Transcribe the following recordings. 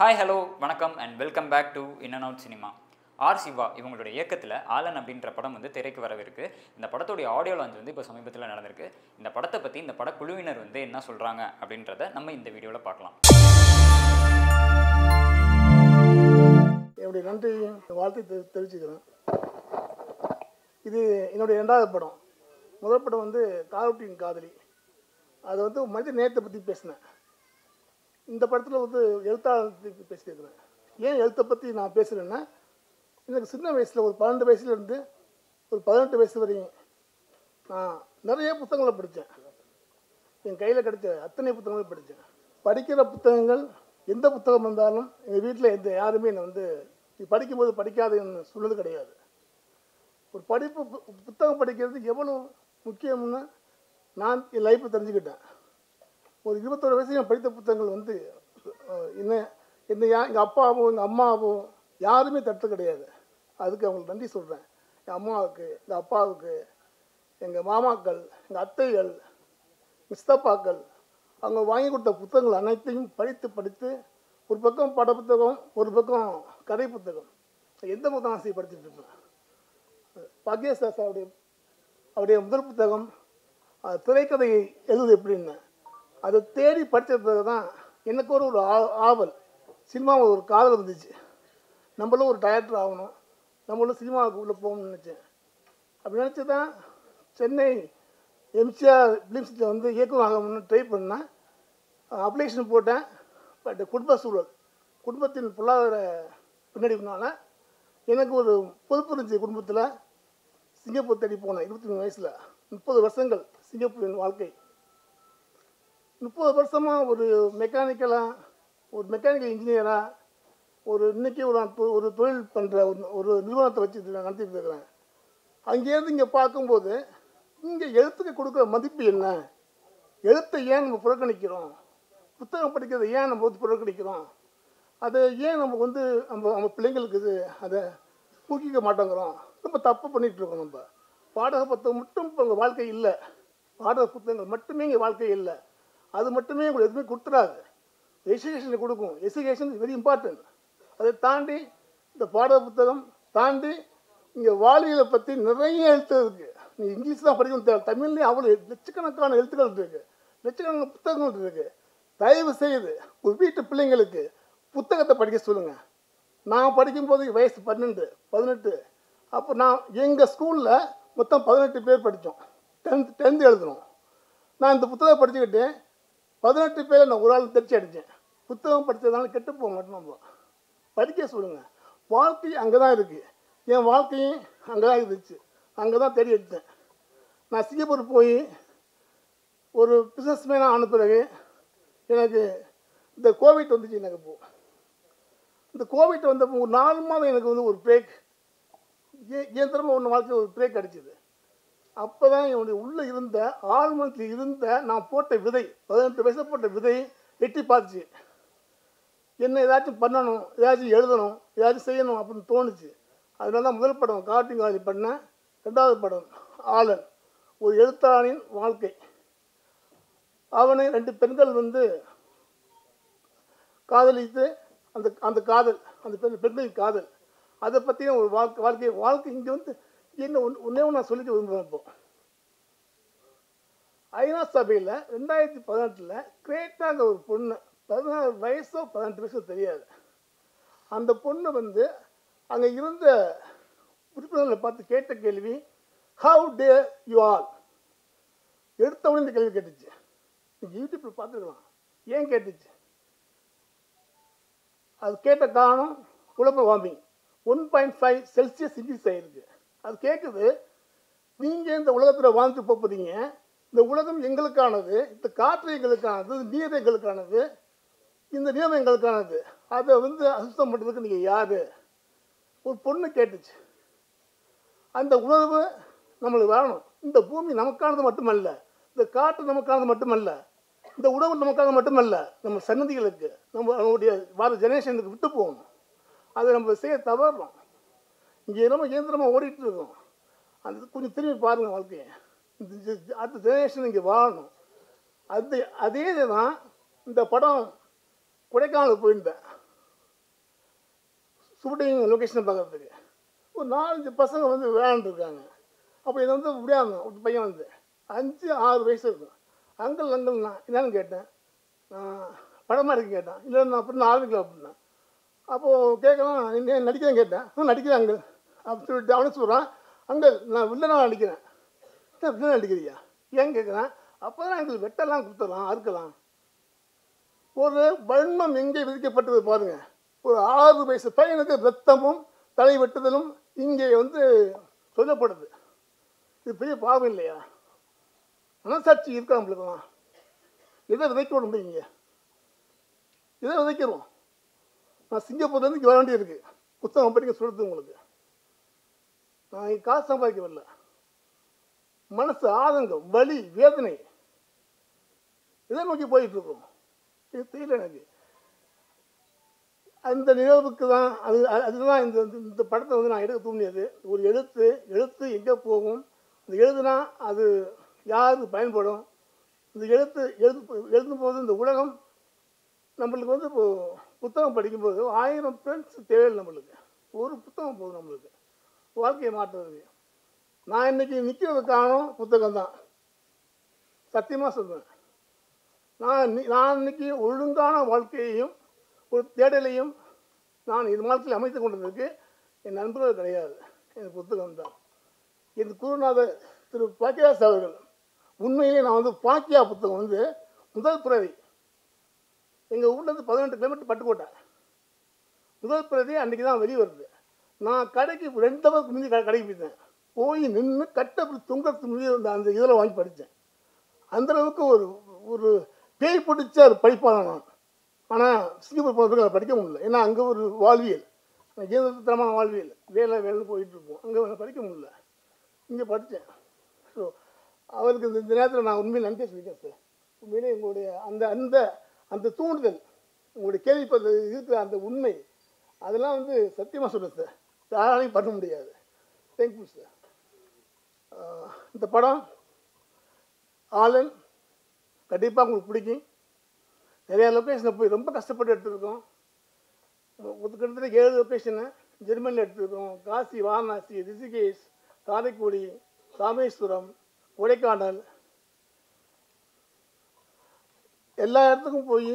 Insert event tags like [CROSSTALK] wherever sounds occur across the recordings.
Hi hello வணக்கம் and welcome back to in and out cinema R Siva இவங்களுடைய இயக்கத்தில் Alan அப்படின்ற படம் வந்து திரைக்கு வரவிருக்கு. இந்த படத்துடைய ஆடியோ லான்ச் வந்து இப்போ சமீபத்தில் நடந்திருக்கு. இந்த படத்தை பற்றி இந்த படக்குழுவினர் வந்து என்ன சொல்கிறாங்க அப்படின்றத நம்ம இந்த வீடியோவில் பார்க்கலாம். என்னுடைய நன்றி வாழ்த்தை தெரிவிச்சுக்கிறேன். இது என்னுடைய ரெண்டாவது படம். முதல் படம் வந்து காலட்டியின் காதலி. அது வந்து மனித நேரத்தை பற்றி பேசினேன். இந்த படத்தில் வந்து எழுத்தாளர் பேசியிருக்கிறேன் ஏன் எழுத்தை பற்றி நான் பேசுகிறேன்னா எனக்கு சின்ன வயசில் ஒரு பன்னெண்டு வயசுலேருந்து ஒரு பதினெட்டு வயசு வரையும் நான் நிறைய புத்தகங்களை படித்தேன் என் கையில் கிடைச்ச அத்தனை புத்தகங்களும் படித்தேன் படிக்கிற புத்தகங்கள் எந்த புத்தகம் வந்தாலும் எங்கள் வீட்டில் எந்த யாருமே என்னை வந்து நீ படிக்கும்போது படிக்காதுன்னு சொன்னது கிடையாது. ஒரு படிப்பு பு- புத்தகம் படிக்கிறது எவ்வளோ முக்கியம்னு நான் என் லைஃப்பை தெரிஞ்சுக்கிட்டேன். ஒரு இருபத்தொரு வயசு நான் படித்த புத்தகங்கள் வந்து என்ன என்ன யா எங்கள் அப்பாவோ எங்கள் அம்மாவோ யாருமே தட்டு கிடையாது. அதுக்கு அவங்களுக்கு நன்றி சொல்கிறேன் என் அம்மாவுக்கு எங்கள் அப்பாவுக்கு எங்கள் மாமாக்கள் எங்கள் அத்தைகள் மிஸ்தப்பாக்கள் அவங்க வாங்கி கொடுத்த புத்தகங்கள் அனைத்தையும் படித்து படித்து ஒரு பக்கம் பட புத்தகம் ஒரு பக்கம் கதை புத்தகம். எந்த புத்தகம் ஆசையை படிச்சுட்டு இருப்பேன்? பாக்யேஷ் அவருடைய அவருடைய முதல் புத்தகம் திரைக்கதையை எழுது எப்படின்னு அதை தேடி படித்த பிறகு தான் எனக்கு ஒரு ஒரு ஆ- ஆவல். சினிமாவில் ஒரு காதல் இருந்துச்சு. நம்மளும் ஒரு டைரக்டர் ஆகணும். நம்மளும் சினிமாவுக்கு உள்ளே போகணும்னு நினச்சேன். அப்படி நினச்சி தான் சென்னை எம்சிஆர் ஃபிலிம்ஸில் வந்து இயக்குவாகணும்னு ஆகணும்னு ட்ரை பண்ணேன். அப்ளிகேஷன் போட்டேன். பட் குடும்ப சூழல். குடும்பத்தின் பொருளாதார பின்னடைவுனால எனக்கு ஒரு பொறுப்பு இருந்துச்சு குடும்பத்தில். சிங்கப்பூர் தேடி போனேன். இருபத்தி மூணு வயசில். முப்பது வருஷங்கள் சிங்கப்பூரின் வாழ்க்கை. முப்பது வருஷமாக ஒரு மெக்கானிக்கலாக ஒரு மெக்கானிக்கல் இன்ஜினியராக ஒரு இன்றைக்கி ஒரு தொ- ஒரு தொழில் பண்ணுற ஒரு ஒரு நிறுவனத்தை வச்சு நான் நடத்திட்டு இருக்கிறேன். அங்கேருந்து இங்கே பார்க்கும்போது இங்கே எழுத்துக்கு கொடுக்குற மதிப்பு என்ன? எழுத்தை ஏன் நம்ம புறக்கணிக்கிறோம்? புத்தகம் படிக்கிறதை ஏன் நம்ம வந்து புறக்கணிக்கிறோம்? அதை ஏன் நம்ம வந்து நம்ம நம்ம பிள்ளைங்களுக்கு இது அதை ஊக்கிக்க மாட்டேங்கிறோம்? ரொம்ப தப்பு பண்ணிகிட்ருக்கோம் இருக்கோம் நம்ம. பாடக புத்தகம் மட்டும் இப்போ உங்கள் வாழ்க்கை இல்லை. பாடக புத்தகங்கள் மட்டுமே இங்கே வாழ்க்கை இல்லை. அது மட்டுமே உங்களுக்கு எதுவுமே கொடுத்துடாது எஜுகேஷனை கொடுக்கும். எஜுகேஷன் வெரி இம்பார்ட்டன்ட் அதை தாண்டி இந்த பாட புத்தகம் தாண்டி இங்கே வாழ்வியலை பற்றி நிறைய எழுத்து இருக்குது நீ இங்கிலீஷ் தான் படிக்கணும் தேவை தமிழ்லேயும் அவ்வளோ லட்சக்கணக்கான எழுத்துக்கள் இருக்குது லட்சக்கணக்கான புத்தகங்கள் இருக்குது தயவு செய்து ஒரு வீட்டு பிள்ளைங்களுக்கு புத்தகத்தை படிக்க சொல்லுங்கள் நான் படிக்கும்போது வயசு பன்னெண்டு பதினெட்டு. அப்போ நான் எங்கள் ஸ்கூலில் மொத்தம் பதினெட்டு பேர் படித்தோம் டென்த் டென்த்து எழுதணும் நான் இந்த புத்தகம் படிச்சுக்கிட்டு பதினெட்டு பேர் நான் ஒரு ஆள் தெரிச்சு அடித்தேன் புத்தகம் படித்ததுனால கெட்டு போக மாட்டோம் நம்ம. படிக்க சொல்லுங்கள் வாழ்க்கை அங்கே தான் இருக்குது என் வாழ்க்கையும் அங்கே தான் இருந்துச்சு. அங்கே தான் தேடி எடுத்தேன். நான் சிங்கப்பூர் போய் ஒரு பிஸ்னஸ் மேனாக ஆன பிறகு எனக்கு இந்த கோவிட் வந்துச்சு எனக்கு இப்போ. இந்த கோவிட் வந்தப்போ ஒரு நாலு மாதம் எனக்கு வந்து ஒரு பிரேக் ஏன் திரும்ப ஒன்று வாழ்க்கை ஒரு பிரேக் அடிச்சிது. அப்போ தான் என்னுடைய உள்ளே இருந்த ஆழ்மனத்தில் இருந்த நான் போட்ட விதை பதினெட்டு வயசு போட்ட விதை எட்டி பார்த்துச்சு. என்ன ஏதாச்சும் பண்ணணும் ஏதாச்சும் எழுதணும் ஏதாச்சும் செய்யணும் அப்படின்னு தோணுச்சு. அதனால தான் முதல் படம் கார்ட்டிங் காதி பண்ணேன் ரெண்டாவது படம் ஆளன் ஒரு எழுத்தாளனின் வாழ்க்கை. அவனை ரெண்டு பெண்கள் வந்து காதலித்து அந்த அந்த காதல் அந்த பெண் பெண்களின் காதல் அதை பற்றின ஒரு வாழ்க்கை வாழ்க்கை வாழ்க்கை இங்கே வந்து என்ன ஒன்று ஒன்றே ஒன்று நான் சொல்லிக்க விரும்புகிறேன் இப்போ. ஐநா சபையில் ரெண்டாயிரத்தி பதினெட்டில் கிரேட்டாங்க ஒரு பொண்ணு பதினாறு வயசோ பதினெட்டு வயசோ தெரியாது. அந்த பொண்ணு வந்து அங்கே இருந்த உறுப்பினர்களை பார்த்து கேட்ட கேள்வி ஹவு டே யூ ஆல் எடுத்த உடனே இந்த கேள்வி கேட்டுச்சு. நீங்கள் யூடியூப்பில் பார்த்துக்கலாம் ஏன் கேட்டுச்சு? அது கேட்ட காரணம் global warming one point five Celsius increase ஆகிருக்கு அது கேட்குது நீங்கள் இந்த உலகத்தில் வாழ்ந்துட்டு போகிறீங்க இந்த உலகம் எங்களுக்கானது இந்த காற்று எங்களுக்கானது நீர் எங்களுக்கானது இந்த நியமம் எங்களுக்கானது. அதை வந்து அசுத்தம் பண்ணுறதுக்கு நீங்கள் யார்? ஒரு பொண்ணு கேட்டுச்சு. அந்த உணர்வு நம்மளுக்கு வரணும். இந்த பூமி நமக்கானது மட்டுமல்ல. இந்த காற்று நமக்கானது மட்டுமல்ல. இந்த உணவு நமக்கானது மட்டுமல்ல. நம்ம சன்னதிகளுக்கு நம்ம நம்மளுடைய வர ஜெனரேஷனுக்கு விட்டு போகணும். அதை நம்ம செய்ய தவறுறோம் இங்கே என்னமோ இயந்திரமாக ஓடிட்டு இருக்கோம். அந்த கொஞ்சம் திரும்பி பாருங்கள் வாழ்க்கையை இந்த அடுத்த ஜெனரேஷன் இங்கே வாழணும். அது அதே தான் இந்த படம் கொடைக்கானல் போயிருந்தேன். ஷூட்டிங் லொக்கேஷன் பார்க்குறதுக்கு. ஒரு நாலஞ்சு பசங்க வந்து விளையாண்டுருக்காங்க. அப்போ இதை வந்து விளையாடணும். ஒரு பையன் வந்து அஞ்சு ஆறு வயசு இருக்கும். அங்கிள் அங்கிள் நான் என்னன்னு கேட்டேன். படமாக இருக்கு கேட்டேன். இல்லை நான் அப்புறம் நான் ஆரம்பிக்கல அப்படின்னா அப்போது கேட்கலாம் என்ன நடிக்கிறேன் கேட்டேன். "ம், நடிக்கிறேன் அங்கிள்? அப்படின்னு சொல்லிட்டு அவனு சொல்கிறான் அங்கிள் நான் வில்லனாக நடிக்கிறேன். என்ன வில்லனாக நடிக்கிறியா? ஏன்? கேட்குறேன் அப்போ தான் எங்களுக்கு வெட்டெல்லாம் கொடுத்துடலாம் அறுக்கலாம். ஒரு வன்மம் எங்கே விதிக்கப்பட்டது பாருங்கள் ஒரு ஆறு வயசு பையனுக்கு ரத்தமும் தலை வெட்டுதலும் இங்கே வந்து சொல்லப்படுது. இது பெரிய பாவம் இல்லையா? மனசாட்சி இருக்கா நம்மளுக்குலாம் எதை விதைக்க முடியுங்க எதை விதைக்கிறோம்? நான் சிங்கப்பூர்லேருந்து இங்கே வர வேண்டியிருக்கு புத்தகம் படிக்க சொல்கிறது உங்களுக்கு. நான் இங்கே காசு சம்பாதிக்க வரல மனசு ஆதங்கம் வலி வேதனை இதை நோக்கி போயிட்டுருக்கோம். இது தெரியல எனக்கு. அந்த நிகழ்வுக்கு தான் அது அது- அதுதான் இந்த இந்த- இந்த படத்தை வந்து நான் எடுக்க தூண்டியது. ஒரு எழுத்து எழுத்து எங்கே போகும் இந்த எழுதுனா அது யாருக்கு பயன்படும்? இந்த எழுத்து எழுது எழுதும்போது இந்த உலகம் நம்மளுக்கு வந்து இப்போது புத்தகம் படிக்கும்போது ஆயிரம் ஃப்ரெண்ட்ஸ் தேவையில்லை நம்மளுக்கு. ஒரு புத்தகம் போதும் நம்மளுக்கு. வாழ்க்கையை மாற்றுறது நான் இன்னைக்கு நிற்கிறது காரணம் புத்தகம் தான். சத்தியமாக சொல்லுவேன் நான் நான் இன்னைக்கு ஒழுங்கான வாழ்க்கையையும் ஒரு தேடலையும் நான் இது வாழ்க்கையில் அமைத்து கொண்டதற்கு என் நண்பர்கள் கிடையாது. என் புத்தகம் தான். என் குருநாதர் திரு பாக்கியாஸ் அவர்கள் உண்மையிலே நான் வந்து பாக்கியா புத்தகம் வந்து முதல் பிறவி. எங்கள் ஊர்லேருந்து பதினெட்டு கிலோமீட்டர் பட்டுக்கோட்டை. முதல் பிரதி அன்றைக்கி தான் வெளியே வருது. நான் கடைக்கு ரெண்டு தவிர முந்தி கடைக்கு போயிருந்தேன் போய் நின்று கட்டை அப்படி தொங்கறதுக்கு முந்தி அந்த அந்த இதில் வாங்கி படித்தேன் அந்தளவுக்கு ஒரு ஒரு பேய் பிடிச்ச ஒரு படிப்பாளன் நான். ஆனால் சிங்கப்பூர் போனதுக்கு அதை படிக்க முடியல. ஏன்னா அங்கே ஒரு வாழ்வியல். ஜீவனத்தரமான வாழ்வியல். வேலை வேலை போயிட்டுருப்போம் அங்கே படிக்க முடியல. இங்கே படித்தேன் ஸோ அவருக்கு இந்த இந்த நேரத்தில் நான் உண்மையில் நன்றி சொல்லிக்கிறேன் சார் உண்மையிலே எங்களுடைய அந்த அந்த அந்த தூண்டுதல் உங்களுடைய கேள்விப்பட்ட இருக்கிற அந்த உண்மை அதெல்லாம் வந்து சத்தியமாக சொல்கிறேன் சார். யாராலையும் பண்ண முடியாது. தேங்க்யூ சார் இந்த படம் ஆலன் கண்டிப்பாக உங்களுக்கு பிடிக்கும். நிறையா லொக்கேஷனில் போய் ரொம்ப கஷ்டப்பட்டு எடுத்துருக்கோம். கிட்டத்தட்ட ஏழு லொக்கேஷனை ஜெர்மனியில் எடுத்துருக்கோம். காசி வாரணாசி ரிஷிகேஷ் காரைக்குடி ராமேஸ்வரம் கொடைக்கானல் எல்லா இடத்துக்கும் போய்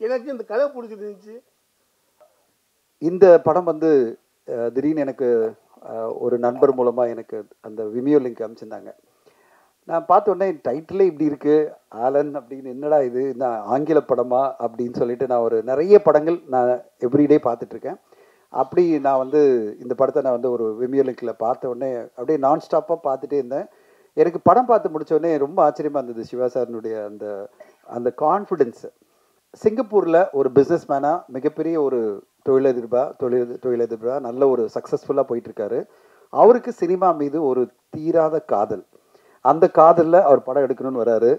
எனக்கு இந்த கதை பிடிச்சிருந்துச்சு இந்த படம் வந்து திடீர்னு எனக்கு ஒரு நண்பர் மூலமாக எனக்கு அந்த விமியோ லிங்க் அனுப்பிச்சிருந்தாங்க நான் பார்த்த உடனே டைட்டிலே இப்படி இருக்குது ஆலன் அப்படின்னு என்னடா இது? நான் ஆங்கில படமா? அப்படின்னு சொல்லிட்டு நான் ஒரு நிறைய படங்கள் நான் எவ்ரிடே பார்த்துட்ருக்கேன் அப்படி நான் வந்து இந்த படத்தை நான் வந்து ஒரு விமியோ லிங்கில் பார்த்த உடனே அப்படியே நான் ஸ்டாப்பாக பார்த்துட்டே இருந்தேன். எனக்கு படம் பார்த்து முடிச்ச உடனே ரொம்ப ஆச்சரியமாக இருந்தது சிவா சாரனுடைய அந்த அந்த கான்ஃபிடென்ஸ் சிங்கப்பூரில் ஒரு பிஸ்னஸ் மேனாக மிகப்பெரிய ஒரு தொழிலதிபரா தொழில் தொழிலதிபரா நல்ல ஒரு சக்ஸஸ்ஃபுல்லாக போயிட்டுருக்காரு. அவருக்கு சினிமா மீது ஒரு தீராத காதல். அந்த காதலில் அவர் படம் எடுக்கணும்னு வராரு.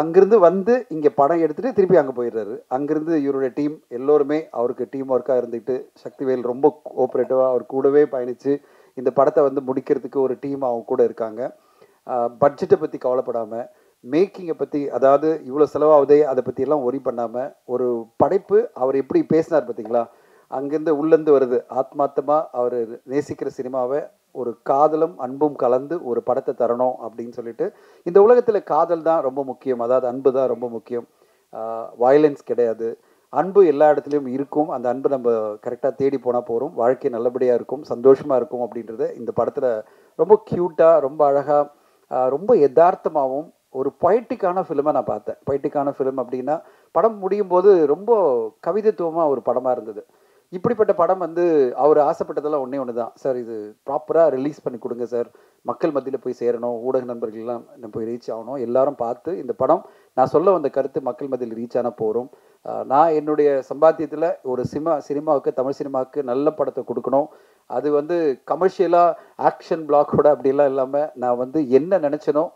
அங்கேருந்து வந்து இங்கே படம் எடுத்துகிட்டு திருப்பி அங்கே போயிடுறாரு. அங்கேருந்து இவருடைய டீம் எல்லோருமே அவருக்கு டீம் ஒர்க்காக இருந்துட்டு சக்திவேல் ரொம்ப கோஆப்ரேட்டிவாக அவர் கூடவே பயணித்து இந்த படத்தை வந்து முடிக்கிறதுக்கு ஒரு டீம் அவங்க கூட இருக்காங்க. பட்ஜெட்டை பற்றி கவலைப்படாமல் மேக்கிங்கை பற்றி அதாவது இவ்வளோ செலவாகுதே அதை பற்றியெல்லாம் ஒரி பண்ணாமல் ஒரு படைப்பு அவர் எப்படி பேசினார் பார்த்தீங்களா அங்கேருந்து உள்ளேருந்து வருது. ஆத்மார்த்தமாக அவர் நேசிக்கிற சினிமாவை ஒரு காதலும் அன்பும் கலந்து ஒரு படத்தை தரணும் அப்படின்னு சொல்லிட்டு இந்த உலகத்தில் காதல் தான் ரொம்ப முக்கியம். அதாவது அன்பு தான் ரொம்ப முக்கியம். வயலன்ஸ் கிடையாது. அன்பு எல்லா இடத்துலையும் இருக்கும். அந்த அன்பு நம்ம கரெக்டாக தேடி போனால் போகிறோம் வாழ்க்கை நல்லபடியாக இருக்கும். சந்தோஷமாக இருக்கும் அப்படின்றத இந்த படத்தில் ரொம்ப க்யூட்டாக ரொம்ப அழகாக ரொம்ப யதார்த்தமாகவும் ஒரு பொய்ட்டிக்கான ஃபிலிமை நான் பார்த்தேன். பொய்ட்டிக்கான ஃபிலிம் அப்படின்னா படம் முடியும் போது ரொம்ப கவிதைத்துவமாக ஒரு படமாக இருந்தது. இப்படிப்பட்ட படம் வந்து அவர் ஆசைப்பட்டதெல்லாம் ஒன்றே ஒன்று தான் சார் இது ப்ராப்பராக ரிலீஸ் பண்ணி கொடுங்க சார். மக்கள் மத்தியில் போய் சேரணும் ஊடக நண்பர்கள்லாம் போய் ரீச் ஆகணும். எல்லாரும் பார்த்து இந்த படம் நான் சொல்ல வந்த கருத்து மக்கள் மத்தியில் ரீச் ஆன போகிறோம் நான் என்னுடைய சம்பாத்தியத்தில் ஒரு சினிமா சினிமாவுக்கு தமிழ் சினிமாவுக்கு நல்ல படத்தை கொடுக்கணும். அது வந்து கமர்ஷியலாக ஆக்ஷன் பிளாக்கோட அப்படிலாம் இல்லாமல் நான் வந்து என்ன நினச்சனோ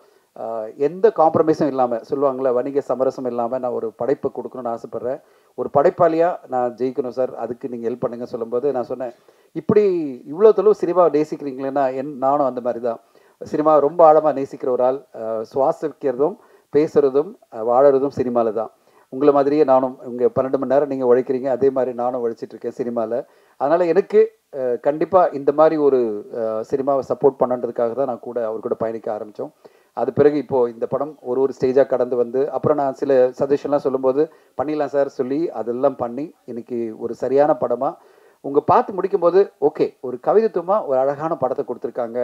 எந்த காம்ப்ரமைஸும் இல்லாமல் சொல்லுவாங்களே வணிக சமரசம் இல்லாமல் நான் ஒரு படைப்பை கொடுக்கணும்னு ஆசைப்பட்றேன். ஒரு படைப்பாளியாக நான் ஜெயிக்கணும் சார். அதுக்கு நீங்கள் ஹெல்ப் பண்ணுங்க சொல்லும்போது நான் சொன்னேன் இப்படி இவ்வளோ தொழில் சினிமாவை நேசிக்கிறீங்களேன்னா என் நானும் அந்த மாதிரி தான் சினிமாவை ரொம்ப ஆழமாக நேசிக்கிற ஒரு ஆள் சுவாசிக்கிறதும் பேசுகிறதும் வாழறதும் சினிமாவில் தான். உங்களை மாதிரியே நானும் இங்கே பன்னெண்டு மணி நேரம் நீங்கள் உழைக்கிறீங்க அதே மாதிரி நானும் உழைச்சிட்ருக்கேன் சினிமாவில் அதனால் எனக்கு கண்டிப்பாக இந்த மாதிரி ஒரு சினிமாவை சப்போர்ட் பண்ணுன்றதுக்காக தான் நான் கூட அவர் கூட பயணிக்க ஆரம்பித்தோம் அது பிறகு இப்போது இந்த படம் ஒரு ஒரு ஸ்டேஜாக கடந்து வந்து அப்புறம் நான் சில சஜஷன்லாம் சொல்லும்போது பண்ணிடலாம் சார் சொல்லி அதெல்லாம் பண்ணி இன்றைக்கி ஒரு சரியான படமாக உங்கள் பார்த்து முடிக்கும்போது ஓகே ஒரு கவிதைத்துவமாக ஒரு அழகான படத்தை கொடுத்துருக்காங்க.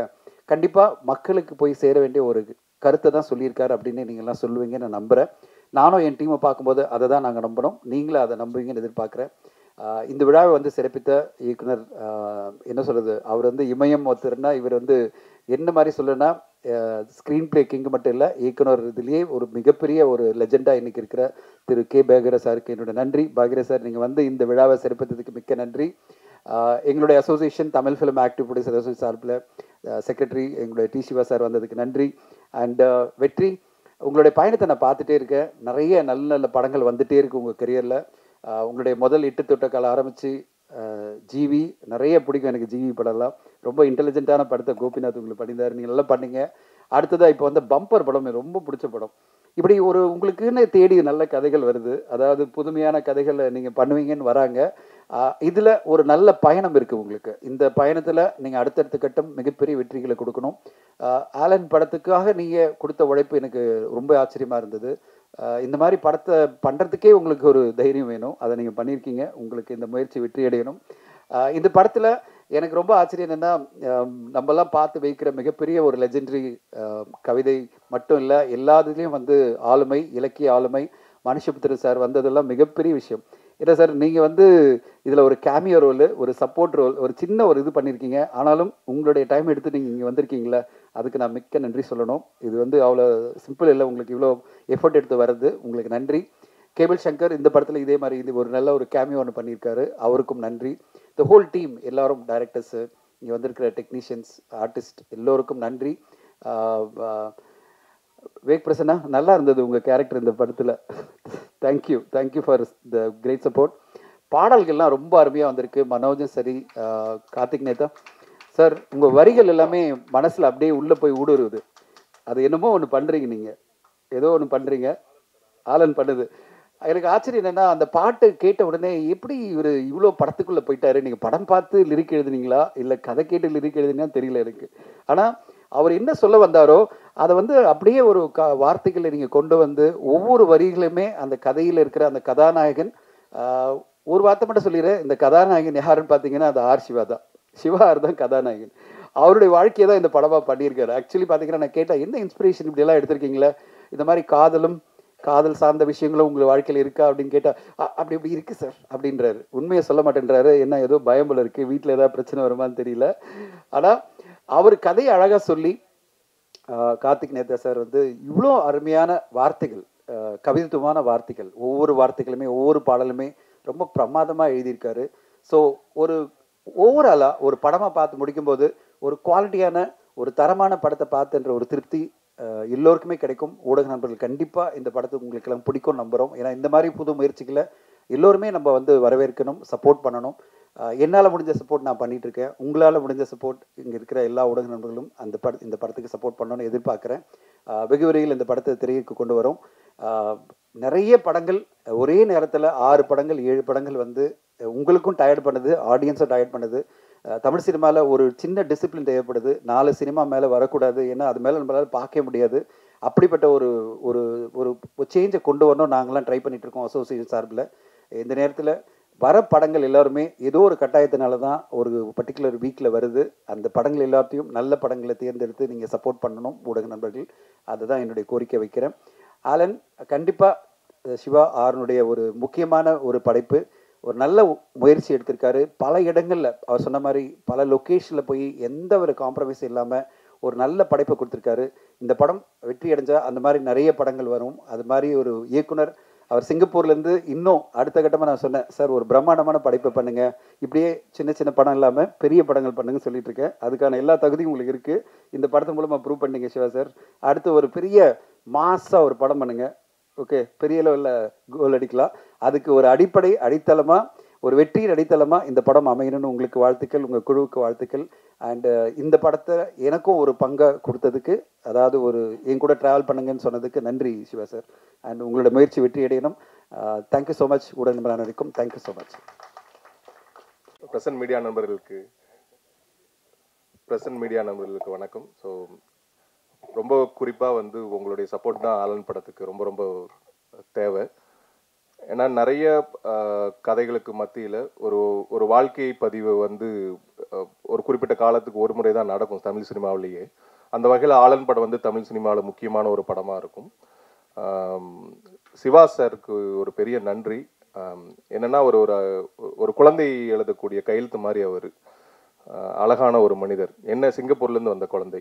கண்டிப்பாக மக்களுக்கு போய் சேர வேண்டிய ஒரு கருத்தை தான் சொல்லியிருக்காரு அப்படின்னு நீங்கள்லாம் சொல்லுவீங்கன்னு நான் நம்புகிறேன் நானும் என் டீமை பார்க்கும்போது அதை தான் நாங்கள் நம்பணும் நீங்களும் அதை நம்புவீங்கன்னு எதிர்பார்க்குறேன். இந்த விழாவை வந்து சிறப்பித்த இயக்குனர் என்ன சொல்கிறது அவர் வந்து இமயம் ஒருத்தர்னா இவர் வந்து என்ன மாதிரி சொல்லுன்னா ஸ்க்ரீன் பிளே கிங் மட்டும் இல்லை இயக்குனர் இதுலேயே ஒரு மிகப்பெரிய ஒரு லெஜெண்டாக இன்றைக்கி இருக்கிற திரு கே. பாகர சாருக்கு என்னோட நன்றி. பாகர சார் நீங்கள் வந்து இந்த விழாவை சிறப்பித்ததுக்கு மிக்க நன்றி. எங்களுடைய association Tamil film active producer association சார்பில் செக்ரட்டரி எங்களுடைய டி. சிவா சார் வந்ததுக்கு நன்றி. அண்ட் வெற்றி உங்களுடைய பயணத்தை நான் பார்த்துட்டே இருக்கேன். நிறைய நல்ல நல்ல படங்கள் வந்துகிட்டே இருக்குது உங்கள் கெரியரில் உங்களுடைய முதல் இட்டு தொட்ட காலம் ஆரம்பித்து ஜிவி நிறைய பிடிக்கும் எனக்கு ஜிவி படம்லாம். ரொம்ப இன்டெலிஜென்ட்டான படத்தை கோபிநாத் உங்களுக்கு பண்ணியிருந்தார் நீங்கள் நல்லா பண்ணீங்க. அடுத்ததாக இப்போ வந்து பம்பர் படம் ரொம்ப பிடிச்ச படம். இப்படி ஒரு உங்களுக்குன்னு தேடி நல்ல கதைகள் வருது. அதாவது புதுமையான கதைகளை நீங்கள் பண்ணுவீங்கன்னு வராங்க. இதில் ஒரு நல்ல பயணம் இருக்குது உங்களுக்கு. இந்த பயணத்தில் நீங்கள் அடுத்தடுத்த கட்டம் மிகப்பெரிய வெற்றிகளை கொடுக்கணும். ஆலன் படத்துக்காக நீங்கள் கொடுத்த உழைப்பு எனக்கு ரொம்ப ஆச்சரியமாக இருந்தது. இந்த மாதிரி படத்தை பண்ணுறதுக்கே உங்களுக்கு ஒரு தைரியம் வேணும். அதை நீங்கள் பண்ணியிருக்கீங்க. உங்களுக்கு இந்த முயற்சி வெற்றி அடையணும் இந்த படத்தில் எனக்கு ரொம்ப ஆச்சரியம் என்னென்னா நம்மலாம் பார்த்து வைக்கிற மிகப்பெரிய ஒரு லெஜெண்டரி கவிதை மட்டும் இல்லை எல்லாத்துலேயும் வந்து ஆளுமை இலக்கிய ஆளுமை மனுஷபுத்திரன் சார் வந்ததெல்லாம் மிகப்பெரிய விஷயம். இல்லை சார் நீங்கள் வந்து இதில் ஒரு கேமியோ ரோல் ஒரு சப்போர்ட் ரோல் ஒரு சின்ன ஒரு இது பண்ணியிருக்கீங்க ஆனாலும் உங்களுடைய டைம் எடுத்து நீங்கள் இங்கே வந்திருக்கீங்களே அதுக்கு நான் மிக்க நன்றி சொல்லணும். இது வந்து அவ்வளோ சிம்பிள் இல்லை உங்களுக்கு இவ்வளோ எஃபர்ட் எடுத்து வர்றது. உங்களுக்கு நன்றி. கேபிள் சங்கர் இந்த படத்தில் இதே மாதிரி இது ஒரு நல்ல ஒரு கேமியோ ஒன்று பண்ணியிருக்காரு. அவருக்கும் நன்றி. த ஹோல் டீம் எல்லாரும் டைரக்டர்ஸு இங்கே வந்திருக்கிற டெக்னீஷியன்ஸ் ஆர்டிஸ்ட் எல்லோருக்கும் நன்றி. வேக் பிரசன்னா நல்லா இருந்தது உங்கள் கேரக்டர் இந்த படத்தில். Thank you thank you for the great support பாடல்கள்லாம் ரொம்ப அருமையாக வந்திருக்கு. மனோஜும் சரி கார்த்திக் நேதா சார் உங்கள் வரிகள் எல்லாமே மனசில் அப்படியே உள்ளே போய் ஊடுருவுது. அது என்னமோ ஒன்று பண்ணுறீங்க நீங்கள் ஏதோ ஒன்று பண்ணுறீங்க ஆலன் பண்ணுது. எனக்கு ஆச்சரியம் என்னன்னா அந்த பாட்டு கேட்ட உடனே எப்படி இவர் இவ்வளோ படத்துக்குள்ளே போயிட்டாரு? நீங்கள் படம் பார்த்து லிரிக் எழுதுனீங்களா? இல்லை கதை கேட்டு லிரிக் எழுதுனீங்கன்னு தெரியல எனக்கு. ஆனால் அவர் என்ன சொல்ல வந்தாரோ அதை வந்து அப்படியே ஒரு க வார்த்தைகளை நீங்கள் கொண்டு வந்து ஒவ்வொரு வரிகளுமே அந்த கதையில் இருக்கிற அந்த கதாநாயகன் ஒரு வார்த்தை மட்டும் சொல்லிடுறேன் இந்த கதாநாயகன் யாருன்னு பார்த்தீங்கன்னா அது ஆர் சிவா தான். சிவா தான் கதாநாயகன். அவருடைய வாழ்க்கையை தான் இந்த படமாக பண்ணியிருக்காரு. ஆக்சுவலி பார்த்தீங்கன்னா நான் கேட்டால் என்ன இன்ஸ்பிரேஷன் இப்படியெல்லாம் எடுத்திருக்கீங்களே? இந்த மாதிரி காதலும் காதல் சார்ந்த விஷயங்களும் உங்கள் வாழ்க்கையில் இருக்கா அப்படின்னு கேட்டால் அப்படி இப்படி இருக்குது சார் அப்படின்றாரு. உண்மையை சொல்ல மாட்டேன்றாரு. என்ன ஏதோ பயம் போல இருக்குது வீட்டில் ஏதாவது பிரச்சனை வருமான்னு தெரியல. ஆனால் அவர் கதையை அழகாக சொல்லி கார்த்திக் நேதா சார் வந்து இவ்வளோ அருமையான வார்த்தைகள் கவிதத்துவமான வார்த்தைகள் ஒவ்வொரு வார்த்தைகளுமே ஒவ்வொரு பாடலுமே ரொம்ப பிரமாதமாக எழுதியிருக்காரு. ஸோ ஒரு ஓவராலாக ஒரு படமாக பார்த்து முடிக்கும்போது ஒரு குவாலிட்டியான ஒரு தரமான படத்தை பார்த்துன்ற ஒரு திருப்தி எல்லோருக்குமே கிடைக்கும். ஊடக நண்பர்கள் கண்டிப்பாக இந்த படத்துக்கு உங்களுக்கு எல்லாம் பிடிக்கும் நம்புகிறோம் ஏன்னா இந்த மாதிரி புது முயற்சிகளை எல்லோருமே நம்ம வந்து வரவேற்கணும் சப்போர்ட் பண்ணணும். என்னால் முடிஞ்ச சப்போர்ட் நான் பண்ணிகிட்ருக்கேன் இருக்கேன் உங்களால் முடிஞ்ச சப்போர்ட் இங்கே இருக்கிற எல்லா ஊடக நண்பர்களும் அந்த பட இந்த படத்துக்கு சப்போர்ட் பண்ணணும்னு எதிர்பார்க்குறேன். வெகு விரைவில் இந்த படத்தை திரைக்கு கொண்டு வரும். நிறைய படங்கள் ஒரே நேரத்தில் ஆறு படங்கள் ஏழு படங்கள் வந்து உங்களுக்கும் டயர்ட் பண்ணுது ஆடியன்ஸும் டயர்ட் பண்ணுது. தமிழ் சினிமாவில் ஒரு சின்ன டிசிப்ளின் தேவைப்படுது. நாலு சினிமா மேலே வரக்கூடாது. ஏன்னா அது மேலே நம்மளால பார்க்க முடியாது. அப்படிப்பட்ட ஒரு ஒரு ஒரு சேஞ்சை கொண்டு வரணும் நாங்களாம் ட்ரை பண்ணிகிட்டு இருக்கோம் அசோசியேஷன் சார்பில். இந்த நேரத்தில் வர படங்கள் எல்லாருமே ஏதோ ஒரு கட்டாயத்தினால தான் ஒரு பர்டிகுலர் வீக்கில் வருது. அந்த படங்கள் எல்லாத்தையும் நல்ல படங்களை தேர்ந்தெடுத்து நீங்கள் சப்போர்ட் பண்ணணும் ஊடக நண்பர்கள். அதுதான் என்னுடைய கோரிக்கை வைக்கிறேன். ஆலன் கண்டிப்பாக சிவா ஆரனுடைய ஒரு முக்கியமான ஒரு படைப்பு. ஒரு நல்ல முயற்சி எடுத்திருக்காரு. பல இடங்களில் அவர் சொன்ன மாதிரி பல லொக்கேஷனில் போய் எந்த ஒரு காம்ப்ரமைஸும் இல்லாமல் ஒரு நல்ல படைப்பை கொடுத்துருக்காரு. இந்த படம் வெற்றி அடைஞ்சால் அந்த மாதிரி நிறைய படங்கள் வரும். அது மாதிரி ஒரு இயக்குனர் அவர் சிங்கப்பூர்லேருந்து இன்னும் அடுத்த கட்டமாக நான் சொன்னேன் சார் ஒரு பிரம்மாண்டமான படைப்பை பண்ணுங்க. இப்படியே சின்ன சின்ன படம் இல்லாமல் பெரிய படங்கள் பண்ணுங்க சொல்லிட்டு இருக்கேன். அதுக்கான எல்லா தகுதியும் உங்களுக்கு இருக்குது இந்த படத்து மூலமாக ப்ரூவ் பண்ணீங்க சிவா சார். அடுத்து ஒரு பெரிய மாசாக ஒரு படம் பண்ணுங்க. ஓகே பெரிய லெவலில் கோல் அடிக்கலாம். அதுக்கு ஒரு அடிப்படை அடித்தளமாக ஒரு வெற்றியின் அடித்தளமாக இந்த படம் அமையணும்னு உங்களுக்கு வாழ்த்துக்கள் உங்கள் குழுவுக்கு வாழ்த்துக்கள். அண்டு இந்த படத்தை எனக்கும் ஒரு பங்கை கொடுத்ததுக்கு அதாவது ஒரு என் கூட ட்ராவல் பண்ணுங்கன்னு சொன்னதுக்கு நன்றி சிவா சார் அண்ட் உங்களோட முயற்சி வெற்றி அடையணும். தேங்க்யூ ஸோ மச் உடன் நண்பரானருக்கும் thank you so much present media நண்பர்களுக்கு பிரசன்ட் மீடியா நண்பர்களுக்கு வணக்கம். ஸோ ரொம்ப குறிப்பாக வந்து உங்களுடைய சப்போர்ட் தான் ஆலன் படத்துக்கு ரொம்ப ரொம்ப தேவை. ஏன்னா நிறைய ஆஹ், கதைகளுக்கு மத்தியில் ஒரு ஒரு வாழ்க்கை பதிவு வந்து ஒரு குறிப்பிட்ட காலத்துக்கு ஒரு முறை தான் நடக்கும் தமிழ் சினிமாவிலேயே. அந்த வகையில் ஆலன் படம் வந்து தமிழ் சினிமாவில் முக்கியமான ஒரு படமாக இருக்கும். சிவா சாருக்கு ஒரு பெரிய நன்றி. என்னென்னா என்னன்னா ஒரு ஒரு ஒரு குழந்தை எழுதக்கூடிய கையெழுத்து மாதிரி அவர். அழகான ஒரு மனிதர். என்ன சிங்கப்பூர்லேருந்து வந்த குழந்தை.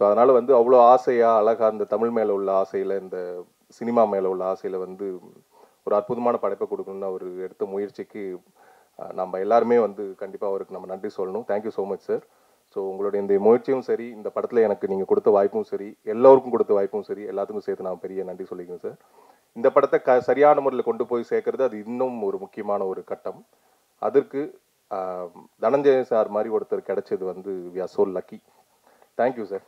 ஸோ அதனால் வந்து அவ்வளோ ஆசையாக அழகாக இந்த தமிழ் மேலே உள்ள ஆசையில் இந்த சினிமா மேலே உள்ள ஆசையில் வந்து ஒரு அற்புதமான படைப்பை கொடுக்கணும்னு அவர் எடுத்த முயற்சிக்கு நம்ம எல்லாருமே வந்து கண்டிப்பாக அவருக்கு நம்ம நன்றி சொல்லணும். Thank you so much sir so உங்களுடைய இந்த முயற்சியும் சரி இந்த படத்தில் எனக்கு நீங்கள் கொடுத்த வாய்ப்பும் சரி எல்லோருக்கும் கொடுத்த வாய்ப்பும் சரி எல்லாத்துக்கும் சேர்த்து நான் பெரிய நன்றி சொல்லிக்கிறேன் சார் இந்த படத்தை க சரியான முறையில் கொண்டு போய் சேர்க்கறது அது இன்னும் ஒரு முக்கியமான ஒரு கட்டம். அதற்கு ஆஹ், தனஞ்சயன் சார் மாதிரி ஒருத்தர் கிடைச்சது வந்து we are so lucky thank you sir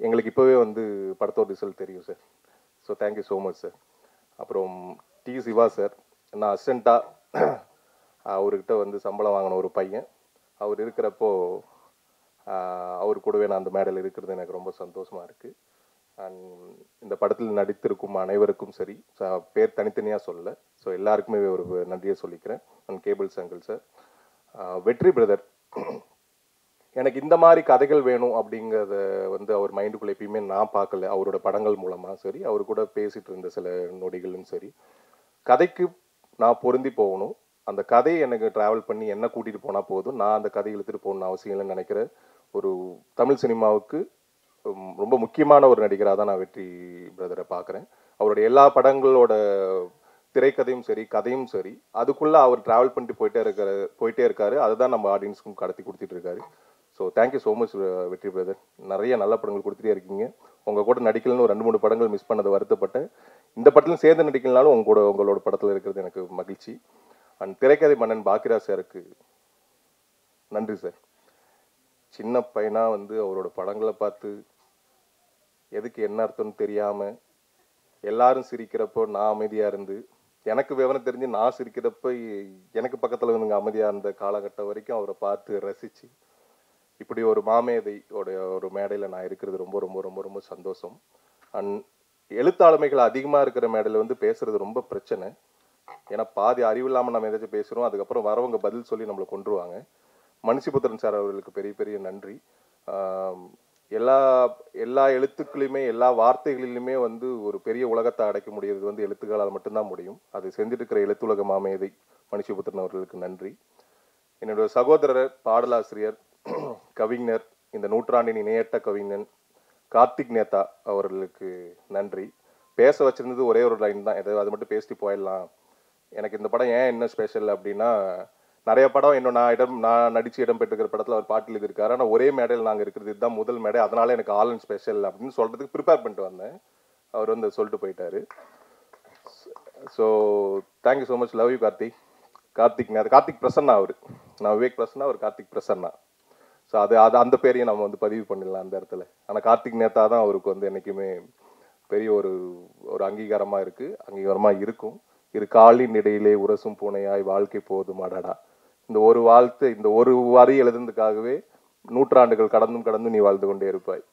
எங்களுக்கு இப்போவே வந்து படத்தோட ரிசல்ட் தெரியும் sir so thank you so much sir அப்புறம் டி. சிவா சார் நான் அசிஸ்டண்ட்டாக [CLEARS THROAT] அவர்கிட்ட வந்து சம்பளம் வாங்கின ஒரு பையன். அவர் இருக்கிறப்போ அவர் கூடவே நான் அந்த மேடையில் இருக்கிறது எனக்கு ரொம்ப சந்தோஷமாக இருக்குது அண்ட் இந்த படத்தில் நடித்திருக்கும் அனைவருக்கும் சரி ச- பேர் தனித்தனியாக சொல்லலை ஸோ எல்லாருக்குமே ஒரு நன்றியை சொல்லிக்கிறேன். அண்ட் கேபிள் சங்கிள் சார் வெற்றி பிரதர் எனக்கு இந்த மாதிரி கதைகள் வேணும் அப்படிங்கிறத வந்து அவர் மைண்டுக்குள்ளே எப்பயுமே நான் பார்க்கல. அவரோட படங்கள் மூலமாக சரி அவர் கூட பேசிகிட்டு இருந்த சில நொடிகளும் சரி. கதைக்கு நான் பொருந்தி போகணும். அந்த கதையை எனக்கு ட்ராவல் பண்ணி என்ன கூட்டிகிட்டு போனால் போதும்? நான் அந்த கதையை இழுத்துட்டு போகணும்னு அவசியம் இல்லைன்னு நினைக்கிற ஒரு தமிழ் சினிமாவுக்கு ரொம்ப முக்கியமான ஒரு நடிகராக தான் நான் வெற்றி பிரதரை பார்க்குறேன். அவருடைய எல்லா படங்களோட திரைக்கதையும் சரி கதையும் சரி அதுக்குள்ளே அவர் டிராவல் பண்ணிட்டு போயிட்டே இருக்கிற போயிட்டே இருக்காரு. அதுதான் நம்ம ஆடியன்ஸ்க்கும் கடத்தி கொடுத்துட்டு இருக்காரு. So thank you so much Vetri brother. நிறைய நல்ல படங்கள் கொடுத்துட்டே இருக்கீங்க. உங்கள் கூட நடிக்கலன்னு ஒரு ரெண்டு மூணு படங்கள் மிஸ் பண்ணது வருத்தப்பட்டேன். இந்த படத்திலும் சேர்ந்து நடிக்கலனாலும் உங்க கூட உங்களோட படத்தில் இருக்கிறது எனக்கு மகிழ்ச்சி. அண்ட் திரைக்கதை மன்னன் பாக்கிரா சாருக்கு நன்றி சார் சின்ன பையனாக வந்து அவரோட படங்களை பார்த்து எதுக்கு என்ன அர்த்தம்னு தெரியாமல் எல்லாரும் சிரிக்கிறப்போ நான் அமைதியாக இருந்து எனக்கு விவரம் தெரிஞ்சு நான் சிரிக்கிறப்ப எனக்கு பக்கத்தில் வந்து அமைதியாக இருந்த காலகட்டம் வரைக்கும் அவரை பார்த்து ரசித்து இப்படி ஒரு மாமேதையோட ஒரு மேடையில் நான் இருக்கிறது ரொம்ப ரொம்ப ரொம்ப ரொம்ப சந்தோஷம். அண்ட் எழுத்தாளுமைகள் அதிகமா இருக்கிற மேடையில் வந்து பேசுறது ரொம்ப பிரச்சனை. ஏன்னா பாதி அறிவு இல்லாமல் நம்ம ஏதாச்சும் பேசுறோம் அதுக்கப்புறம் வரவங்க பதில் சொல்லி நம்மளை கொண்டுருவாங்க மனுஷிபுத்திரன் சார் அவர்களுக்கு பெரிய பெரிய நன்றி. எல்லா எல்லா எழுத்துக்களையுமே எல்லா வார்த்தைகளிலுமே வந்து ஒரு பெரிய உலகத்தை அடைக்க முடியாது வந்து எழுத்துக்களால் மட்டும்தான் முடியும். அது செஞ்சுட்டு இருக்கிற எழுத்துலக மாமேதை மனுஷிபுத்திரன் அவர்களுக்கு நன்றி. என்னுடைய சகோதரர் பாடலாசிரியர் கவிஞர் இந்த நூற்றாண்டின் இணையற்ற கவிஞன் கார்த்திக் நேதா அவர்களுக்கு நன்றி. பேச வச்சிருந்தது ஒரே ஒரு லைன் தான். ஏதாவது அது மட்டும் பேசிட்டு போயிடலாம். எனக்கு இந்த படம் ஏன் என்ன ஸ்பெஷல் அப்படின்னா நிறைய படம் இன்னும் நான் இடம் நான் நடிச்சு இடம் பெற்றுக்கிற படத்தில் அவர் பாட்டு எழுதியிருக்காரு. ஆனால் ஒரே மேடையில் நாங்கள் இருக்கிறது இதுதான் முதல் மேடை. அதனால எனக்கு ஆல் அண்ட் ஸ்பெஷல் அப்படின்னு சொல்றதுக்கு ப்ரிப்பேர் பண்ணிட்டு வந்தேன். அவர் வந்து சொல்லிட்டு போயிட்டாரு. So thank you so much love you Karthik Karthik Nehru Karthik Prasanna அவர். நான் விவேக் பிரசன்னா அவர் கார்த்திக் பிரசன்னா. ஸோ அது அது அந்த பேரையும் நம்ம வந்து பதிவு பண்ணிடலாம் அந்த இடத்துல. ஆனால் கார்த்திக் நேத்தா தான் அவருக்கு வந்து என்றைக்குமே பெரிய ஒரு ஒரு அங்கீகாரமாக இருக்குது அங்கீகாரமாக இருக்கும். இரு காலின் இடையிலே உரசும் பூனையாய் வாழ்க்கை போதும் அடடா. இந்த ஒரு வாழ்த்து இந்த ஒரு வரி எழுதுனதுக்காகவே நூற்றாண்டுகள் கடந்தும் கடந்தும் நீ வாழ்ந்து கொண்டே இருப்பாய்.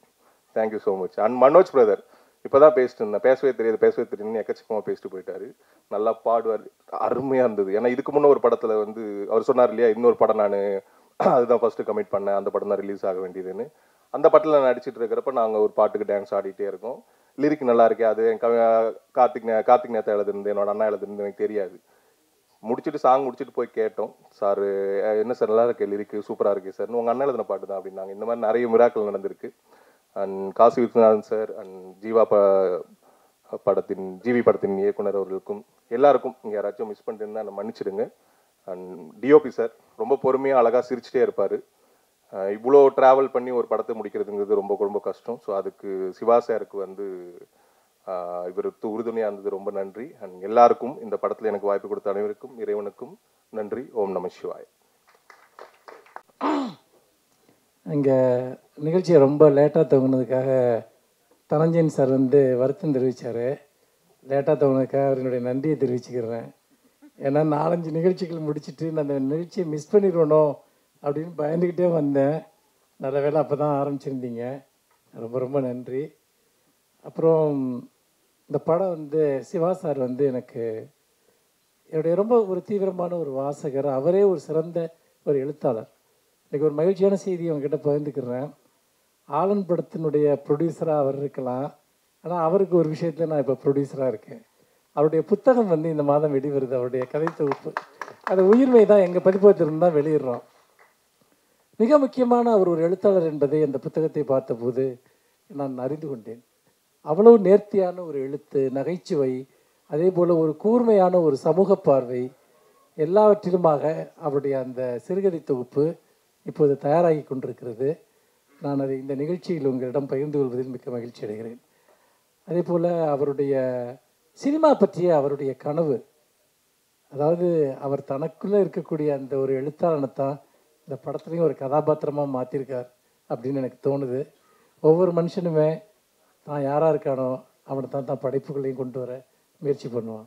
Thank you so much and Manoj brother இப்பதான் பேசிட்டு இருந்தேன். பேசவே தெரியாது பேசவே தெரியுதுன்னு எக்கச்சக்கமாக பேசிட்டு போயிட்டாரு. நல்லா பாடுவார். அருமையா இருந்தது. ஏன்னா இதுக்கு முன்ன ஒரு படத்துல வந்து அவர் சொன்னார் இல்லையா இன்னொரு படம் நான் அதுதான் ஃபர்ஸ்ட் கமிட் பண்ணேன். அந்த படம் தான் ரிலீஸ் ஆக வேண்டியதுன்னு. அந்த படத்துல நான் நடிச்சிட்டு இருக்கிறப்ப நாங்க ஒரு பாட்டுக்கு டான்ஸ் ஆடிட்டே இருக்கோம். லிரிக் நல்லா இருக்கே அது என் கார்த்திக் நே- கார்த்திக் நேத்தா எழுதுனது என்னோட அண்ணா எழுதுனது எனக்கு தெரியாது. முடிச்சுட்டு சாங் முடிச்சுட்டு போய் கேட்டோம். சார் என்ன சார் நல்லா இருக்கே லிரிக்கு சூப்பரா இருக்கு சார். உங்க அண்ணன் எழுதின பாட்டு தான் அப்படின்னாங்க. இந்த மாதிரி நிறைய மிராக்கள் நடந்திருக்கு. And Kasi Viswanathan sir and Jeeva ப படத்தின் ஜிவி படத்தின் இயக்குனர் அவர்களுக்கும் எல்லாருக்கும் இங்கே யாராச்சும் மிஸ் பண்ணிட்டுருந்தா நான் மன்னிச்சிடுங்க. அண்ட் டிஓபி சார் ரொம்ப பொறுமையாக அழகாக சிரிச்சிட்டே இருப்பார். இவ்வளோ ட்ராவல் பண்ணி ஒரு படத்தை முடிக்கிறதுங்கிறது ரொம்ப ரொம்ப கஷ்டம். ஸோ அதுக்கு சிவா சாருக்கு வந்து இவருக்கு உறுதுணையாக இருந்தது ரொம்ப நன்றி. அண்ட் எல்லாருக்கும் இந்த படத்தில் எனக்கு வாய்ப்பு கொடுத்த அனைவருக்கும் இறைவனுக்கும் நன்றி. ஓம் நம சிவாய். இங்கே நிகழ்ச்சியை ரொம்ப லேட்டாக துவங்கினதுக்காக தனஞ்சயன் சார் வந்து வருத்தம் தெரிவித்தார் லேட்டாக துவங்கினதுக்காக அவருடைய நன்றியை தெரிவிச்சுக்கிறேன். ஏன்னா நாலஞ்சு நிகழ்ச்சிகள் முடிச்சுட்டு நான் அந்த நிகழ்ச்சியை மிஸ் பண்ணிடுவனோ அப்படின்னு பயந்துக்கிட்டே வந்தேன். நல்ல வேளை அப்போ தான் ஆரம்பிச்சிருந்தீங்க. ரொம்ப ரொம்ப நன்றி. அப்புறம் இந்த படம் வந்து சிவா சார் வந்து எனக்கு என்னுடைய ரொம்ப ஒரு தீவிரமான ஒரு வாசகர். அவரே ஒரு சிறந்த ஒரு எழுத்தாளர். இன்னைக்கு ஒரு மகிழ்ச்சியான செய்தி உங்ககிட்ட பகிர்ந்துக்கிறேன். ஆலன் படத்தினுடைய ப்ரொடியூசராக அவர் இருக்கலாம். ஆனால் அவருக்கு ஒரு விஷயத்தில் நான் இப்போ ப்ரொடியூசராக இருக்கேன். அவருடைய புத்தகம் வந்து இந்த மாதம் வெளிவருது. அவருடைய கதை தொகுப்பு. அது உயிர்மை தான். எங்கள் பதிப்பகத்திலிருந்து தான் வெளியிடுறோம். மிக முக்கியமான அவர் ஒரு எழுத்தாளர் என்பதை அந்த புத்தகத்தை பார்த்தபோது நான் அறிந்து கொண்டேன். அவ்வளவு நேர்த்தியான ஒரு எழுத்து நகைச்சுவை அதே போல் ஒரு கூர்மையான ஒரு சமூக பார்வை எல்லாவற்றிலுமாக அவருடைய அந்த சிறுகதை தொகுப்பு இப்போது தயாராகி கொண்டிருக்கிறது. நான் அதை இந்த நிகழ்ச்சியில் உங்களிடம் பகிர்ந்து கொள்வதில் மிக்க மகிழ்ச்சி அடைகிறேன். அதே போல் அவருடைய சினிமா பற்றிய அவருடைய கனவு அதாவது அவர் தனக்குள்ளே இருக்கக்கூடிய அந்த ஒரு எழுத்தாளனை தான் இந்த படத்துலையும் ஒரு கதாபாத்திரமாக மாற்றிருக்கார் அப்படின்னு எனக்கு தோணுது. ஒவ்வொரு மனுஷனுமே தான் யாராக இருக்கானோ அவனை தான் தான் படைப்புகளையும் கொண்டு வர முயற்சி பண்ணுவான்.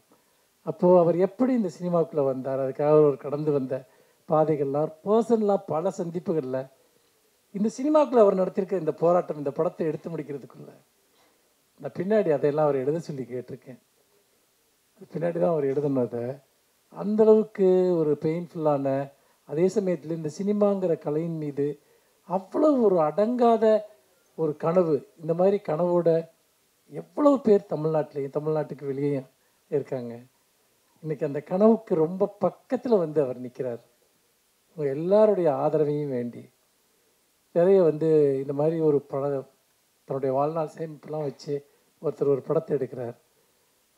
அப்போது அவர் எப்படி இந்த சினிமாவுக்குள்ளே வந்தார்? அதுக்காக அவர் கடந்து வந்த பாதைகள்லாம் பர்சனலாக பல சந்திப்புகளில் இந்த சினிமாவுக்குள்ளே அவர் நடத்தியிருக்க இந்த போராட்டம் இந்த படத்தை எடுத்து முடிக்கிறதுக்குள்ள நான் பின்னாடி அதையெல்லாம் அவர் எழுத சொல்லி கேட்டிருக்கேன். பின்னாடி தான் அவர் எழுதுனதை அந்தளவுக்கு ஒரு பெயின்ஃபுல்லான அதே சமயத்தில் இந்த சினிமாங்கிற கலையின் மீது அவ்வளவு ஒரு அடங்காத ஒரு கனவு இந்த மாதிரி கனவோட எவ்வளவு பேர் தமிழ்நாட்டிலையும் தமிழ்நாட்டுக்கு வெளியே இருக்காங்க. இன்றைக்கி அந்த கனவுக்கு ரொம்ப பக்கத்தில் வந்து அவர் நிற்கிறார் உங்கள் எல்லாருடைய ஆதரவையும் வேண்டி நிறைய வந்து இந்த மாதிரி ஒரு படம் தன்னுடைய வாழ்நாள் சேமிப்புலாம் வச்சு ஒருத்தர் ஒரு படத்தை எடுக்கிறார்.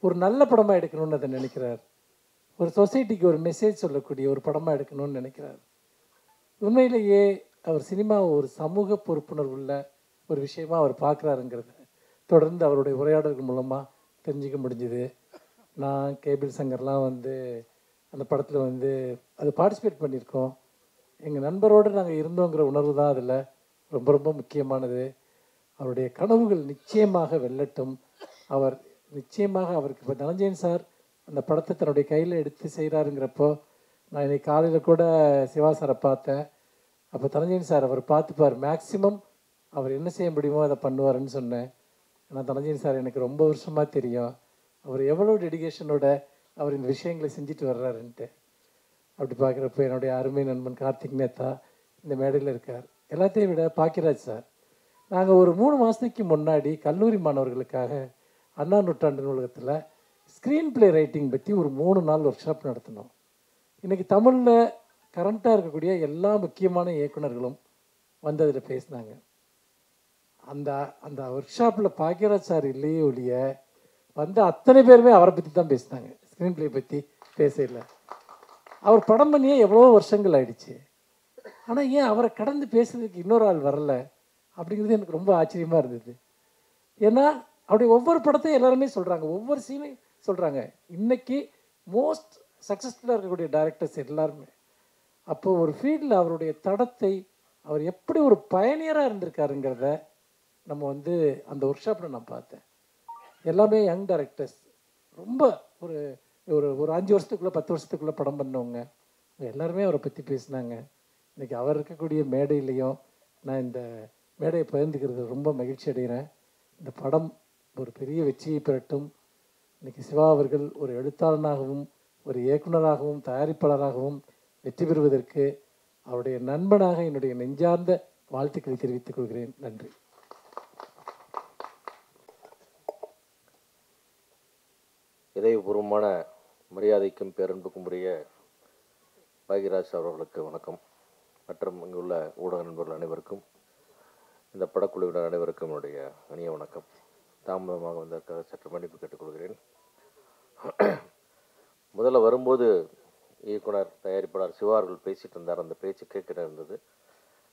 ஒரு நல்ல படமாக எடுக்கணும்னு அதை நினைக்கிறார். ஒரு சொசைட்டிக்கு ஒரு மெசேஜ் சொல்லக்கூடிய ஒரு படமாக எடுக்கணும்னு நினைக்கிறார். உண்மையிலேயே அவர் சினிமாவை ஒரு சமூக பொறுப்புணர்வுள்ள ஒரு விஷயமாக அவர் பார்க்குறாருங்கிறத தொடர்ந்து அவருடைய உரையாடல்கள் மூலமாக தெரிஞ்சுக்க முடிஞ்சுது. நான் கேபிள் சங்கர்லாம் வந்து அந்த படத்தில் வந்து அது பார்ட்டிசிபேட் பண்ணியிருக்கோம். எங்கள் நண்பரோடு நாங்கள் இருந்தோங்கிற உணர்வு தான் அதில். ரொம்ப ரொம்ப முக்கியமானது. அவருடைய கனவுகள் நிச்சயமாக வெல்லட்டும். அவர் நிச்சயமாக அவருக்கு இப்போ தனஞ்சயன் சார் அந்த படத்தை தன்னுடைய கையில் எடுத்து செய்கிறாருங்கிறப்போ நான் இன்னைக்கு காலையில் கூட சிவா சாரை பார்த்தேன். அப்போ தனஞ்சயன் சார் அவர் பார்த்துப்பார். மேக்ஸிமம் அவர் என்ன செய்ய முடியுமோ அதை பண்ணுவாருன்னு சொன்னேன். ஆனால் தனஞ்சயன் சார் எனக்கு ரொம்ப வருஷமாக தெரியும். அவர் எவ்வளோ டெடிகேஷனோட அவர் இந்த விஷயங்களை செஞ்சுட்டு வர்றாருன்ட்டு. அப்படி பார்க்குறப்ப என்னுடைய அருமை நண்பன் கார்த்திக் மேத்தா இந்த மேடையில் இருக்கார். எல்லாத்தையும் விட பாக்கியராஜ் சார். நாங்கள் ஒரு மூணு மாதத்துக்கு முன்னாடி கல்லூரி மாணவர்களுக்காக அண்ணா நூற்றாண்டு நூலகத்தில் ஸ்க்ரீன் பிளே ரைட்டிங் பற்றி ஒரு மூணு நாள் ஒர்க் ஷாப் நடத்தினோம். இன்றைக்கி தமிழில் கரண்ட்டாக இருக்கக்கூடிய எல்லா முக்கியமான இயக்குனர்களும் வந்து அதில் பேசினாங்க. அந்த அந்த ஒர்க் ஷாப்பில் பாக்கியராஜ் சார் இல்லையே ஒழிய வந்த அத்தனை பேருமே அவரை பற்றி தான் பேசினாங்க ஸ்க்ரீன் பிளே பற்றி பேசல அவர் படம் பண்ணியே எவ்வளோ வருஷங்கள் ஆயிடுச்சு. ஆனால் ஏன் அவரை கடந்து பேசுறதுக்கு இன்னொரு ஆள் வரல? அப்படிங்கிறது எனக்கு ரொம்ப ஆச்சரியமாக இருந்தது. ஏன்னா அப்படி ஒவ்வொரு படத்தையும் எல்லாருமே சொல்கிறாங்க ஒவ்வொரு சீனையும் சொல்கிறாங்க இன்னைக்கு மோஸ்ட் சக்ஸஸ்ஃபுல்லாக இருக்கக்கூடிய டேரக்டர்ஸ் எல்லாருமே. அப்போ ஒரு ஃபீல்டில் அவருடைய தடத்தை அவர் எப்படி ஒரு பயணியராக இருந்திருக்காருங்கிறத நம்ம வந்து அந்த ஒர்க் ஷாப்பில் நான் பார்த்தேன். எல்லாமே யங் டேரக்டர்ஸ் ரொம்ப ஒரு ஒரு ஒரு அஞ்சு வருஷத்துக்குள்ளே பத்து வருஷத்துக்குள்ளே படம் பண்ணவங்க. அவங்க எல்லாருமே அவரை பற்றி பேசினாங்க. இன்றைக்கி அவர் இருக்கக்கூடிய மேடையிலையும் நான் இந்த மேடையை பகிர்ந்துக்கிறது ரொம்ப மகிழ்ச்சி அடைகிறேன். இந்த படம் ஒரு பெரிய வெற்றியை பெறட்டும். இன்றைக்கி சிவா அவர்கள் ஒரு எழுத்தாளனாகவும் ஒரு இயக்குனராகவும் தயாரிப்பாளராகவும் வெற்றி பெறுவதற்கு அவருடைய நண்பனாக என்னுடைய நெஞ்சார்ந்த வாழ்த்துக்களை தெரிவித்துக் கொள்கிறேன். நன்றி. இதயபூர்வமான மரியாதைக்கும் பேரன்புக்கும் உரிய பாகிராஜ் அவர்களுக்கு வணக்கம். மற்றும் இங்குள்ள ஊடக நண்பர்கள் அனைவருக்கும் இந்த படக்குழுவினர் அனைவருக்கும் என்னுடைய இனிய வணக்கம். தாமதமாக வந்ததற்காக சற்று மன்னிப்பு கேட்டுக்கொள்கிறேன். முதல்ல வரும்போது இயக்குனர் தயாரிப்பாளர் சிவா அவர்கள் பேசிட்டு இருந்தார். அந்த பேச்சு கேட்கிற இருந்தது.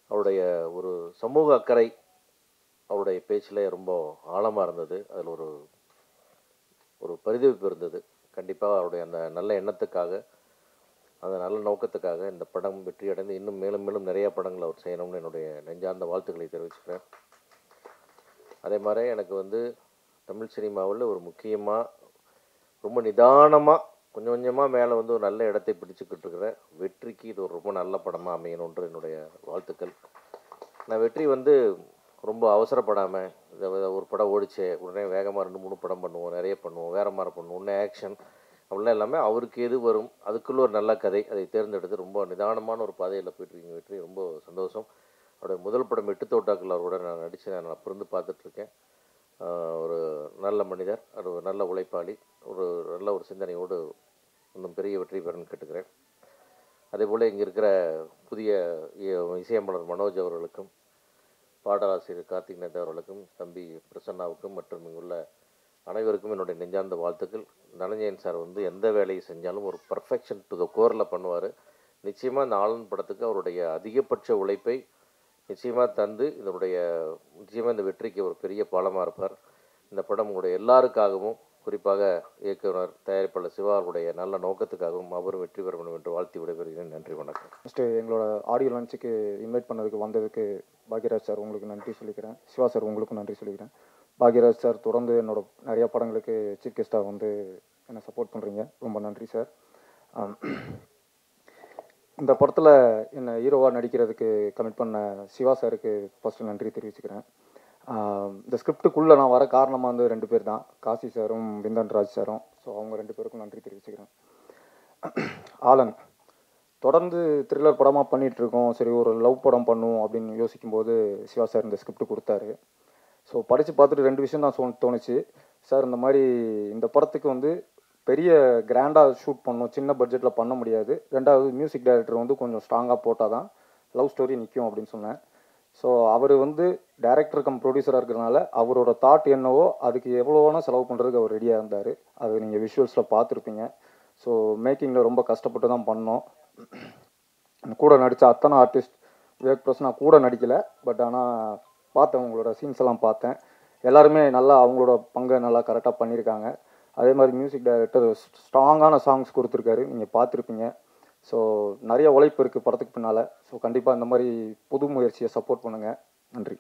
அவருடைய ஒரு சமூக அக்கறை அவருடைய பேச்சில் ரொம்ப ஆழமாக இருந்தது. அதில் ஒரு ஒரு பரிதவிப்பு இருந்தது. கண்டிப்பாக அவருடைய அந்த நல்ல எண்ணத்துக்காக அந்த நல்ல நோக்கத்துக்காக இந்த படம் வெற்றி அடைந்து இன்னும் மேலும் மேலும் நிறையா படங்கள் அவர் செய்யணும்னு என்னுடைய நெஞ்சார்ந்த வாழ்த்துக்களை தெரிவிச்சுக்கிறேன். அதே மாதிரி எனக்கு வந்து தமிழ் சினிமாவில் ஒரு முக்கியமாக ரொம்ப நிதானமாக கொஞ்சம் கொஞ்சமாக மேலே வந்து ஒரு நல்ல இடத்தை பிடிச்சிக்கிட்டு இருக்கிற வெற்றிக்கு இது ஒரு ரொம்ப நல்ல படமாக அமையணுன்ற என்னுடைய வாழ்த்துக்கள். நான் வெற்றி வந்து ரொம்ப அவசரப்படாமல் ஒரு படம் ஓடிச்சு உடனே வேகமாக ரெண்டு மூணு படம் பண்ணுவோம் நிறைய பண்ணுவோம் வேற மாதிரி பண்ணுவோம் உடனே ஆக்ஷன் அப்படிலாம் எல்லாமே அவருக்கு எது வரும் அதுக்குள்ள ஒரு நல்ல கதை அதை தேர்ந்தெடுத்து ரொம்ப நிதானமான ஒரு பாதையில் போயிட்டுருக்கீங்க வெற்றி ரொம்ப சந்தோஷம். அவருடைய முதல் படம் எட்டு தோட்டாக்கள் அவரோட நான் நடித்து நான் அப்போ பார்த்துட்ருக்கேன். ஒரு நல்ல மனிதர் ஒரு நல்ல உழைப்பாளி ஒரு நல்ல ஒரு சிந்தனையோடு இன்னும் பெரிய வெற்றி பெறன்னு கேட்டுக்கிறேன். அதே போல் இங்கே இருக்கிற புதிய இ- இசையமைப்பாளர் மனோஜ் அவர்களுக்கும் பாடலாசிரியர் கார்த்திக் நேதா அவர்களுக்கும் தம்பி பிரசன்னாவுக்கும் மற்றும் இங்குள்ள அனைவருக்கும் என்னுடைய நெஞ்சார்ந்த வாழ்த்துக்கள். தனஞ்சயன் சார் வந்து எந்த வேலையை செஞ்சாலும் ஒரு பர்ஃபெக்ஷன் டு த கோரில் பண்ணுவார். நிச்சயமாக இந்த ஆளுநர் படத்துக்கு அவருடைய அதிகபட்ச உழைப்பை நிச்சயமாக தந்து இதனுடைய நிச்சயமாக இந்த வெற்றிக்கு ஒரு பெரிய பாலமாக இருப்பார். இந்த படம் உங்களுடைய எல்லாருக்காகவும் குறிப்பாக இயக்குனர் தயாரிப்பாளர் சிவாவுடைய நல்ல நோக்கத்துக்காகவும் அவரும் வெற்றி பெற வேண்டும் என்று வாழ்த்தி விடைபெறுகிறேன். நன்றி வணக்கம். ஃபஸ்ட்டு எங்களோட ஆடியோ லான்ச்சுக்கு இன்வைட் பண்ணதுக்கு வந்ததுக்கு பாக்யராஜ் சார் உங்களுக்கு நன்றி சொல்லிக்கிறேன். சிவா சார் உங்களுக்கும் நன்றி சொல்லிக்கிறேன். பாக்யராஜ் சார் தொடர்ந்து என்னோட நிறைய படங்களுக்கு சீஃப் கெஸ்ட்டாக வந்து என்னை சப்போர்ட் பண்ணுறீங்க ரொம்ப நன்றி சார் இந்த படத்தில் என்னை ஹீரோவாக நடிக்கிறதுக்கு கமிட் பண்ண சிவா சாருக்கு ஃபஸ்ட்டு நன்றி தெரிவிச்சுக்கிறேன். இந்த ஸ்கிரிப்டுக்குள்ளே நான் வர காரணமாக வந்து ரெண்டு பேர் தான். காசி சாரும் விந்தன்ராஜ் சாரும். ஸோ அவங்க ரெண்டு பேருக்கும் நன்றி தெரிவிச்சுக்கிறேன். ஆலன் தொடர்ந்து த்ரில்லர் படமாக பண்ணிகிட்ருக்கோம் சரி ஒரு லவ் படம் பண்ணுவோம் அப்படின்னு யோசிக்கும்போது சிவா சார் இந்த ஸ்கிரிப்ட் கொடுத்தாரு. ஸோ படித்து பார்த்துட்டு ரெண்டு விஷயம் தான் சொ தோணுச்சு. சார் இந்த மாதிரி இந்த படத்துக்கு வந்து பெரிய கிராண்டாக ஷூட் பண்ணோம் சின்ன பட்ஜெட்டில் பண்ண முடியாது. ரெண்டாவது மியூசிக் டைரக்டர் வந்து கொஞ்சம் ஸ்ட்ராங்காக போட்டால் தான் லவ் ஸ்டோரி நிற்கும் அப்படின்னு சொன்னேன். ஸோ அவர் வந்து டேரக்டர் கம் ப்ரொடியூசராக இருக்கிறனால அவரோட தாட் என்னவோ அதுக்கு எவ்வளோ வேணால் செலவு பண்ணுறதுக்கு அவர் ரெடியாக இருந்தார். அது நீங்கள் விஷுவல்ஸில் பார்த்துருப்பீங்க. ஸோ மேக்கிங்கில் ரொம்ப கஷ்டப்பட்டு தான் பண்ணோம். கூட நடித்த அத்தனை ஆர்டிஸ்ட் விவேக் ப்ளஸ் நான் கூட நடிக்கலை. பட் ஆனால் பார்த்தேன் அவங்களோட சீன்ஸ் எல்லாம் பார்த்தேன். எல்லாருமே நல்லா அவங்களோட பங்கை நல்லா கரெக்டாக பண்ணியிருக்காங்க. அதே மாதிரி மியூசிக் டைரக்டர் ஸ்ட்ராங்கான சாங்ஸ் கொடுத்துருக்காரு. நீங்கள் பார்த்துருப்பீங்க. ஸோ நிறைய உழைப்பு இருக்குது படத்துக்கு பின்னால். ஸோ கண்டிப்பாக இந்த மாதிரி புது முயற்சியை சப்போர்ட் பண்ணுங்கள் நன்றி.